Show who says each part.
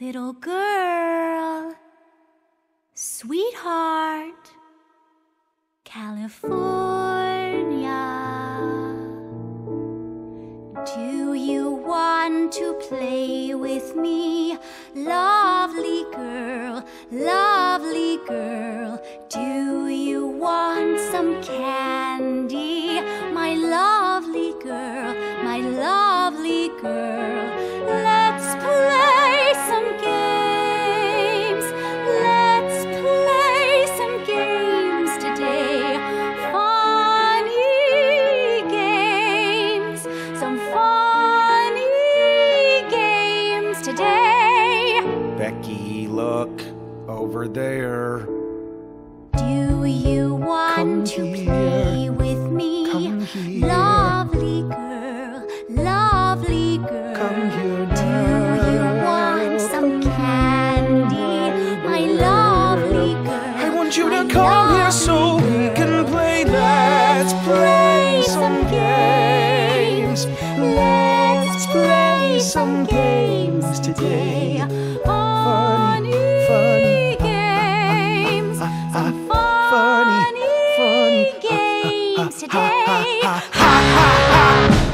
Speaker 1: Little girl, sweetheart, California. Do you want to play with me, lovely girl, lovely girl? Do you want some candy, my lovely girl, my lovely girl?
Speaker 2: Look over there.
Speaker 1: Do you want
Speaker 2: Come
Speaker 1: to
Speaker 2: here.
Speaker 1: play with me? Lovely girl, lovely girl.
Speaker 2: Come here
Speaker 1: Do you want some candy? My lovely girl.
Speaker 2: I want you to come here so we can play. Let's play some games. Let's play some games today.
Speaker 1: Funny,
Speaker 2: funny, funny,
Speaker 1: funny games today. Ha, ha, ha,